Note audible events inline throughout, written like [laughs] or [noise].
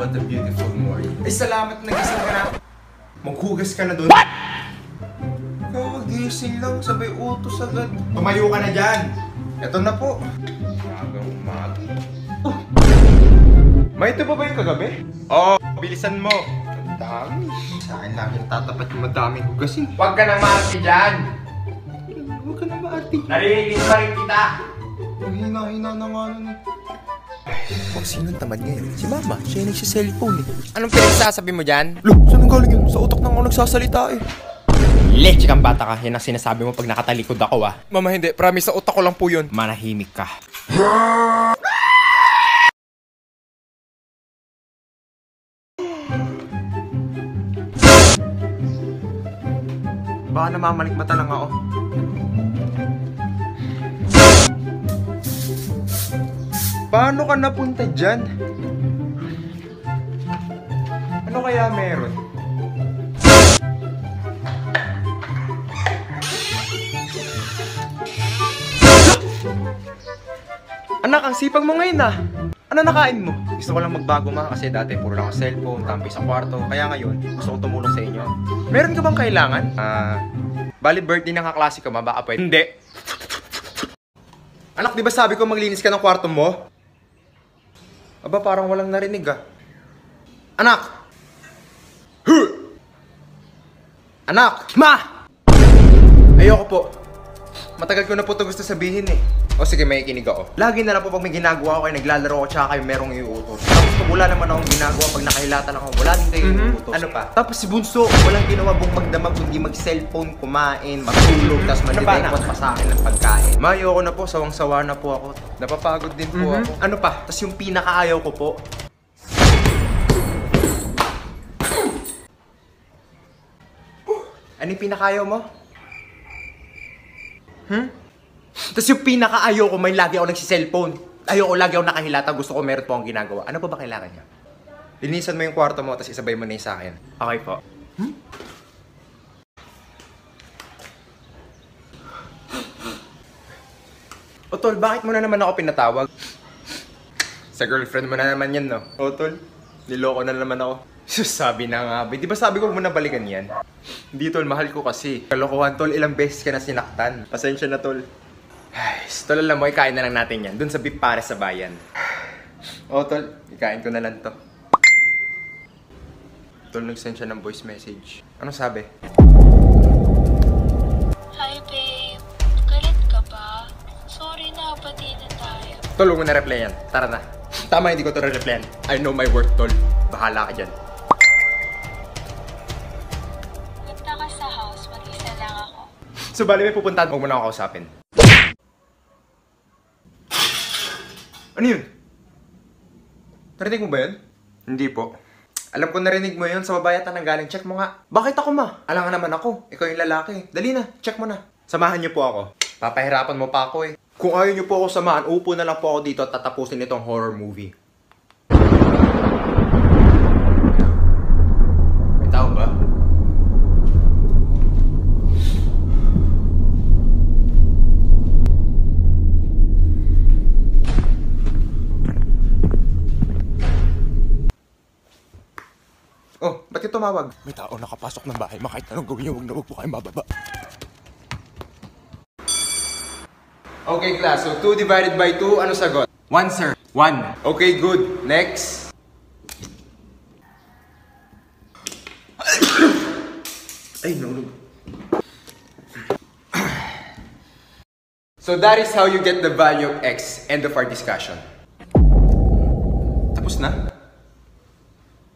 What a beautiful morning. Ay, salamat nagising ka na. Maghugas ka na doon. What? Kagising lang, sabay utos agad. Tumayo ka na dyan. Ito na po. Umagang umaga. Oh. May ito pa ba yung kagabi? Oo, oh, bilisan mo. Ang dami. Sa akin laging tatapat yung madaming hugasin. Huwag ka na maarte dyan. Huwag ka na maarte. Naririnig pa rin kita. Ang hina-hina na nga nun. Kung sinong tamad ngayon? Si Mama, siya yung nagsiselfone eh. Anong pinagsasabi mo dyan? Lo, saan ang galing yun? Sa utak nang ako nagsasalita eh. Leche kang bata ka. Yan ang sinasabi mo pag nakatalikod ako ah. Mama, hindi. Promise, sa utak ko lang po yun. Manahimik ka. Baka namamalik mata lang ako. Paano ka napunta dyan? Ano kaya meron? Anak, ang sipag mo ngayon ah. Ano nakain mo? Gusto ko lang magbago ma kasi dati puro lang ako cellphone, tambay sa kwarto. Kaya ngayon, gusto ko tumulong sa inyo. Meron ka bang kailangan? Ah, bali birthday ng kaklase ko ma, baka pwede. Hindi. Anak, di ba sabi ko maglinis ka ng kwarto mo? Aba, parang walang narinig ah. Anak! Huh! Anak! Ma! Ayoko po. Matagal ko na po ito gusto sabihin eh. O sige, may ikinig ako. Lagi na lang po pag may ginagawa ako kayo, naglalaro ako tsaka kayo merong iuutos. Wala naman akong ginagawa, pag nakahilatan ako, wala din kayo Mhm. iuutos. Ano pa? Tapos si Bunso, walang ginawa buong magdamag kundi mag-cellphone, kumain, matulog, tapos Ano mandirepot pa sa akin ng pagkain. Mayo ko na po, sawang-sawa na po ako. Napapagod din po Mhm. ako. Ano pa? Tapos yung pinakaayaw ko po, Ano yung pinakaayaw mo? Hmm? Tapos yung pinakaayaw ko, may lagi ako nagsiselfone. Ayoko lagi ako nakahilata, gusto ko meron po akong ginagawa. Ano pa ba kailangan niya? Linisan mo yung kwarto mo, tapos isabay mo na yung sa akin. Okay po. O tol, bakit mo na naman ako pinatawag? Sa girlfriend mo na naman yan, no? O tol, niloko na naman ako. [laughs] Sabi na nga, ba? Di ba sabi ko muna balikan yan? Hindi tol, mahal ko kasi. Kalokohan tol, ilang beses ka na sinaktan. Pasensya na tol. Ay, tol, alam mo, ikain na lang natin yan. Doon sa Big Pare sa bayan. O tol, ikain ko na lang to. Tol, nag-send siya ng voice message. Ano sabi? Hi babe, galit ka ba? Sorry na, pati na tayo. Tol, huwag mo na-reply yan. Tara na. Tama, hindi ko to re-replyan. I know my worth, tol. Bahala ka dyan. Punta ka sa house, mag-isa lang ako. So, bali may pupuntahan. Huwag mo na ako kausapin. Ano yun? Narinig mo ba yun? Hindi po. Alam ko narinig mo yun. Sa babae ata nang galing. Check mo nga. Bakit ako ma? Alam nga naman ako. Ikaw yung lalaki. Dali na. Check mo na. Samahan niyo po ako. Papahirapan mo pa ako eh. Kung ayaw niyo po ako samahan, upo na lang po ako dito at tatapusin itong horror movie. Tumawag? May tao nakapasok ng bahay. Makahit anong gawin niyo, huwag na huwag po kayo mababa. Okay, class. So, 2 divided by 2, ano sagot? 1, sir. 1. Okay, good. Next. [coughs] Ay, nulog. So that is how you get the value of x. End of our discussion. Tapos na?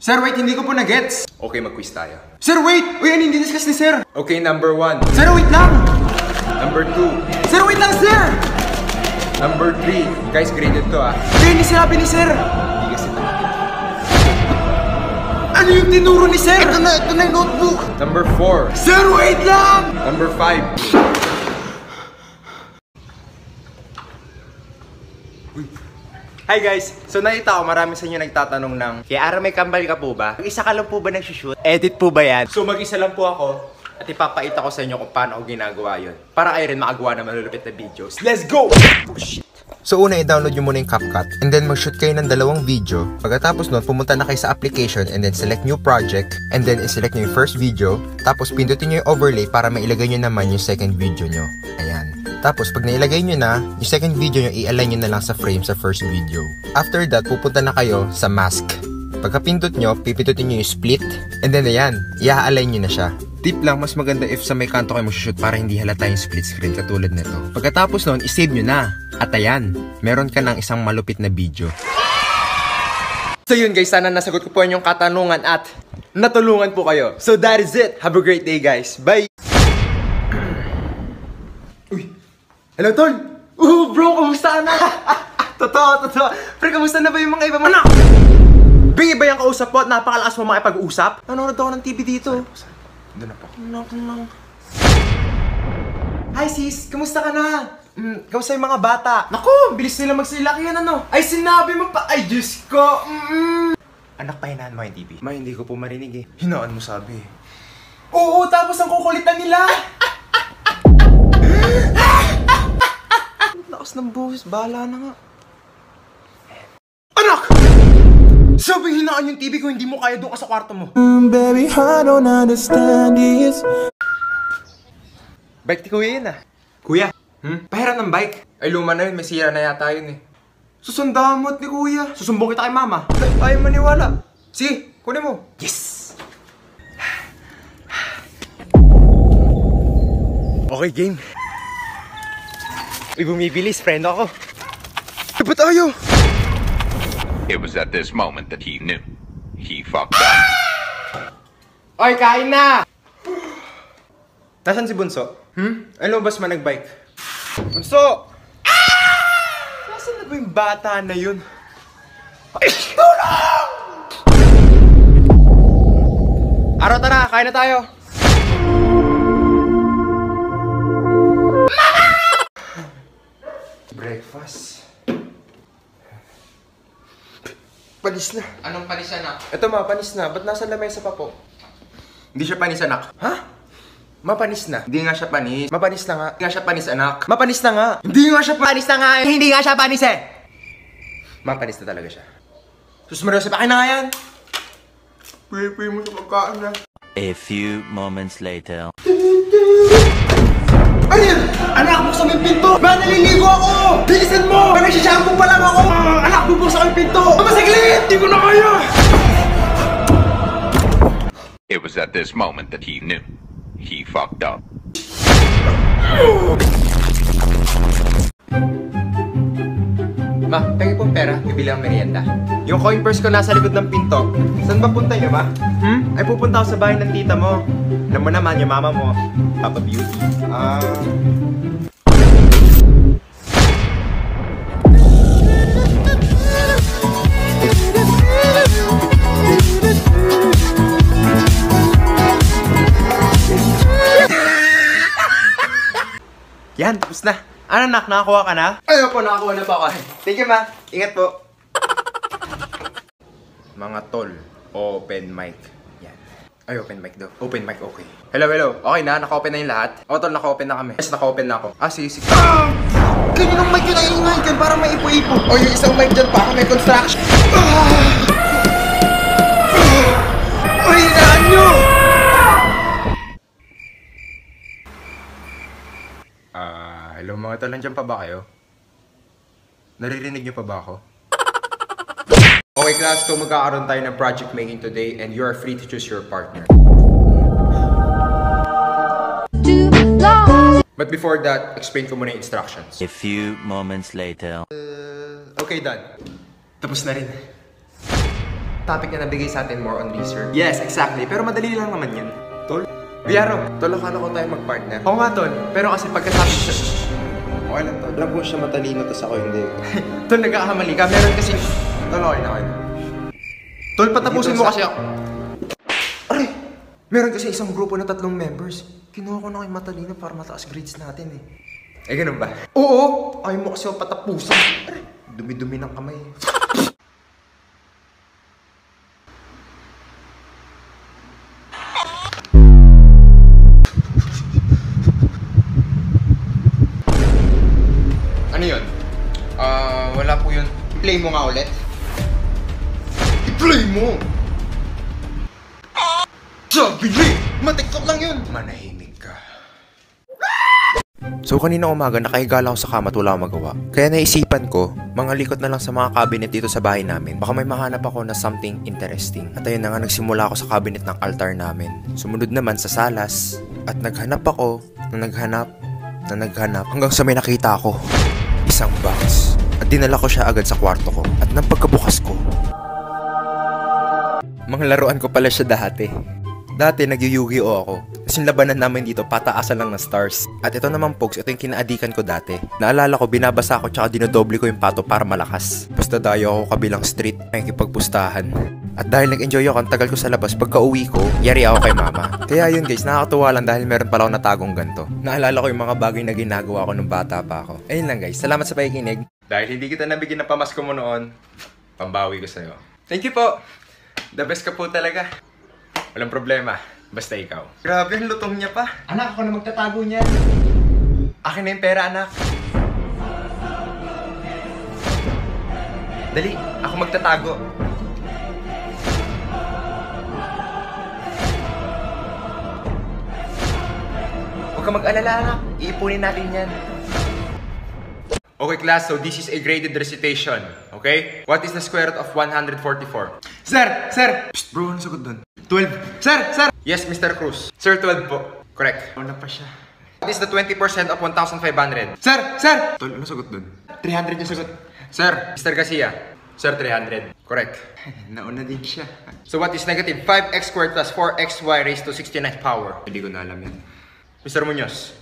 Sir, wait, hindi ko po na-gets. Okay, mag-quiz tayo. Sir, wait! Uy, ano hindi discuss ni sir? Okay, number one. Sir, wait lang! Number two. Sir, wait lang, sir! Number three. Guys, graded to ah. Sir, hindi sinabi ni sir! Hindi kasi natin. Ano yung tinuro ni sir? Ito na, ito na yung notebook! Number four. Sir, wait lang! Number five. Hi guys! So nakita ko marami sa inyo nagtatanong ng Kaya Ara may kambal ka po ba? Isa ka lang po ba nagsushoot? Edit po ba yan? So mag-isa lang po ako at ipapakita ko sa inyo kung paano ako ginagawa yun. Para kayo rin makagawa ng malulupit na videos. Let's go! Oh shit! So una, i-download nyo muna yung CapCut and then mag-shoot kayo ng dalawang video. Pagkatapos nun, pumunta na kayo sa application and then select new project and then i-select nyo yung first video. Tapos pindutin nyo yung overlay para mailagay nyo naman yung second video nyo. Ayan. Tapos pag nailagay nyo na, yung second video nyo, i-align nyo na lang sa frame sa first video. After that, pupunta na kayo sa mask. Pagkapindot nyo, pipindutin nyo yung split and then ayan, i-align nyo na siya. Tip lang, mas maganda if sa may kanto kayo mag-shoot para hindi halata yung split screen katulad nito. Pagkatapos nun, isave nyo na. At ayan, meron ka ng isang malupit na video. So yun guys, sana nasagot ko po yung katanungan at natulungan po kayo. So that is it. Have a great day guys. Bye! Uy! Hello Tol! Uh, bro, kamusta ka na? [laughs] totoo, totoo. Pre, kamusta na ba yung mga iba mo? Anak! Bingi ba yung kausap po at napakalakas mo makipag-usap? Nanonood ako ng TV dito. Doon na po. Knock, knock. Hi sis, kamusta ka na? Mm, kamusta yung mga bata? Naku, bilis nila magsilaki yan ano. Ay, sinabi mo pa. Ay, Diyos ko. Mm. Anak, pahinaan mo yung TV. Ma, hindi ko po marinig eh. Hinaan mo sabi. Oo, tapos ang kukulitan nila. Lakas ng buhos, bahala na nga. Anak! Sabi hinaan yung TV ko, hindi mo kaya doon ka sa kwarto mo. Baby, I don't understand this. Bike ni Kuya yun ah. Kuya, hmm? pahiram ng bike. Ay luma na yun, may sira na yata yun eh. Susundamot ni Kuya. Susumbong kita kay Mama. Ay, maniwala. Sige, kunin mo. Yes! Okay, game. Uy, bumibilis, friend ako. Ano ba tayo? It was at this moment that he knew. He fucked up. Oy, kain na! Nasaan si Bunso? Hmm? Ay, lumabas man nagbike. Bunso! Nasaan na ba yung bata na yun? Ay, tulong! Araw, tara, kain na tayo. Breakfast. Panis na. Anong panis anak? Ito ma, panis na. Ba't nasa lamesa pa po? Hindi siya panis, anak. Ha? Mapanis na. Hindi nga siya panis. Mapanis na nga. Hindi nga siya panis, anak. Mapanis na nga. Hindi nga siya panis na nga eh. Hindi nga siya panis eh. Mapanis na talaga siya. Sus Mario, sapakin na nga yan. Pwede mo sa pagkaan na. A few moments later. Ano yan? Anak, buksan mo yung pinto! Ba, naliligo ako! Hindi ko na kaya! It was at this moment that he knew. He fucked up. Ma, pengi pong pera, bibili ang merienda. Yung coin purse ko nasa likod ng pinto. Saan ba punta niyo, ma? Hmm? Ay, pupunta ako sa bahay ng tita mo. Alam mo naman, yung mama mo, Papa Beauty. Ah... Yan, tapos na. Ano, nak? Nakakuha ka na? Ayaw po, nakakuha na pa ako. Thank you, ma. Ingat po. [laughs] Mga tol, open mic. Yan. Ay, open mic daw. Open mic, okay. Hello, hello. Okay na? Naka-open na yung lahat? O, tol, naka-open na kami. Yes, naka-open na ako. Ah, sige, sige. Ah! Kaninong mic yun ay ingay dyan para may ipo-ipo. O, yung isang mic dyan para may construction. Ah! Ah! Ay, inaan nyo! Ah, hello mga tol, nandiyan pa ba kayo? Naririnig niyo pa ba ako? [laughs] Okay class, so magkakaroon tayo ng project making today and you are free to choose your partner. But before that, explain ko muna yung instructions. A few moments later. Okay, done. Tapos na rin. Topic na nabigay sa atin more on research. Yes, exactly. Pero madali lang naman yan. Tol? Biyaro, tol, akala ko tayo mag-partner. Oo nga, tol. Pero kasi pagkasabi siya... Okay lang, tol. Alam ko siya matalino, tas ako hindi. [laughs] tol, nagkakamali ka. Meron kasi... Tol, okay na, okay na. Tol, patapusin mo kasi ako. Aray! Meron kasi isang grupo na tatlong members. Kinuha ko na kay Matalino para mataas grades natin eh. Eh, ganun ba? Oo! Ayaw mo kasi ako patapusan. Aray! Dumi-dumi ng kamay. [laughs] I-play mo nga ulit. I-play mo! Sabi ni! Matiktok lang yun! Manahimik ka. So kanina umaga nakahiga lang ako sa kama at wala magawa. Kaya naisipan ko, mga likot na lang sa mga cabinet dito sa bahay namin. Baka may mahanap ako na something interesting. At ayun na nga nagsimula ako sa cabinet ng altar namin. Sumunod naman sa salas. At naghanap ako, na naghanap, na naghanap, hanggang sa may nakita ako. Isang box. At dinala ko siya agad sa kwarto ko. At nang pagkabukas ko, mga laruan ko pala siya dati. Dati nag-Yu-Gi-Oh ako. Yung labanan namin dito, pataasan lang ng stars. At ito naman, Pogs, ito yung kinaadikan ko dati. Naalala ko, binabasa ko tsaka dinodoble ko yung pato para malakas. Basta dayo ako kabilang street, nakikipagpustahan. At dahil nag-enjoy ako, ang tagal ko sa labas, pagka uwi ko, yari ako kay mama. Kaya yun guys, nakakatuwa lang dahil meron pala ako natagong ganto. Naalala ko yung mga bagay na ginagawa ko nung bata pa ako. Ayun lang guys, salamat sa pakikinig. Dahil hindi kita nabigyan ng pamasko mo noon, pambawi ko sa'yo. Thank you po! The best ka po talaga. Walang problema. Basta ikaw. Grabe, ang lutong niya pa. Anak, ako na magtatago niyan. Akin na yung pera, anak. Dali, ako magtatago. Huwag ka mag-alala, anak. Iipunin natin yan. Okay, class. So, this is a graded recitation. Okay? What is the square root of 144? Sir! Sir! Psst, bro, ano sagot dun? 12. Sir! Sir! Yes, Mr. Cruz. Sir, 12 po. Correct. Ano pa siya? What is the 20% of 1,500? Sir! Sir! Tol, ano sagot dun? 300 yung sagot. Sir! Mr. Garcia. Sir, 300. Correct. [laughs] Nauna din siya. So what is negative 5x squared plus 4xy raised to 69th power? Hindi ko na alam yan. Mr. Munoz.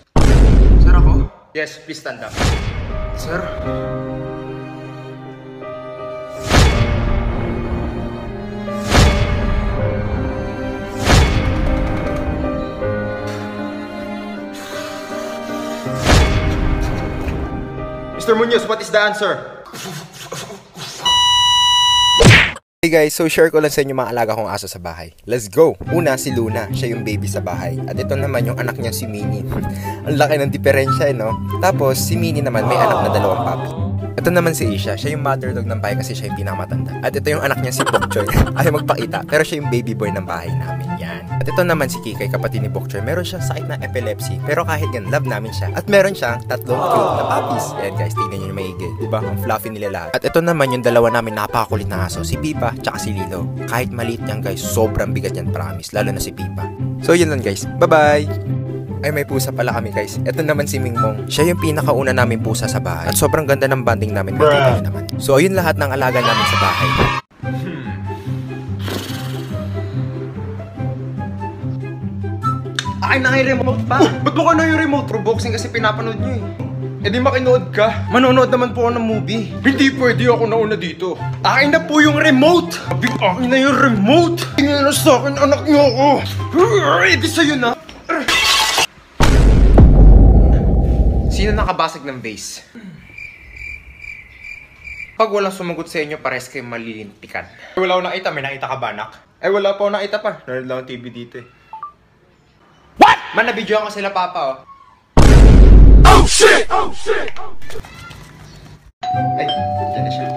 Sir, ako? Yes, please stand up. Sir? Mr. Munoz, what is the answer? Hey guys, so share ko lang sa inyo mga alaga kong aso sa bahay. Let's go! Una, si Luna. Siya yung baby sa bahay. At ito naman yung anak niya si Minnie. [laughs] Ang laki ng diferensya eh, no? Tapos, si Minnie naman may anak na dalawang puppy. Ito naman si Isha. Siya yung mother dog ng bahay kasi siya yung pinakamatanda. At ito yung anak niya si Bokchoy. [laughs] Ayaw magpakita. Pero siya yung baby boy ng bahay namin. Yan. At ito naman si Kikay, kapatid ni Bokchoy. Meron siyang sakit na epilepsy. Pero kahit yan, love namin siya. At meron siyang tatlong cute na puppies. Yan guys, tignan nyo yung maigi. Diba? Ang fluffy nila lahat. At ito naman yung dalawa namin napakakulit na aso. Si Pipa, tsaka si Lilo. Kahit maliit niyan guys, sobrang bigat yan, promise. Lalo na si Pipa. So yun lang guys. Bye-bye! Ay, may pusa pala kami guys. Ito naman si Mingmong. Siya yung pinakauna namin pusa sa bahay. At sobrang ganda ng banding namin. Niyo naman. So, ayun lahat ng alaga namin sa bahay. Akin na nga yung remote pa. Ba't mo ka na yung remote? Pro boxing kasi pinapanood niyo eh. E di makinood ka. Manonood naman po ako ng movie. Hindi pwede ako nauna dito. Akin na po yung remote. Sabi akin na yung remote. Tingnan na sa akin, anak niyo ako. Eh di sa'yo na. Sino nakabasag ng vase? Pag walang sumagot sa inyo, pares kayo malilintikan. Wala akong nakita. May nakita ka ba, anak? Eh, wala pa akong nakita pa. Nanonood lang ang TV dito eh. What? Man, nabidyoan ko sila, Papa, oh. Oh, shit! Oh, shit! Ay, dyan na siya.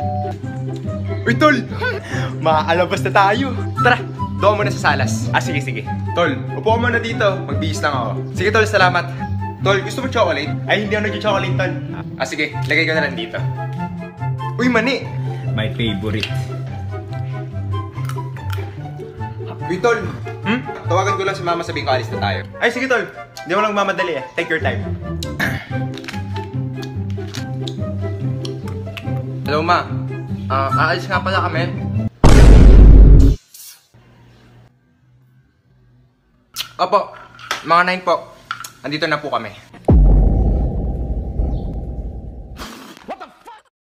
Uy, Tol! [laughs] Makaalabas na tayo. Tara, doon muna sa salas. Ah, sige, sige. Tol, upo ka muna dito. Magbihis lang ako. Sige, Tol, salamat. Tol, gusto mo chocolate? Ay, hindi ako nag-chocolate, Tol. Ah, sige. Lagay ko na lang dito. Uy, mani! My favorite. Uy, Tol! Hmm? Tawagan ko lang si Mama sabihin ko alis na tayo. Ay, sige, Tol. Hindi mo lang mamadali eh. Take your time. [clears throat] Hello, Ma. Ah, aalis nga pala kami. Opo, mga 9 po. Andito na po kami.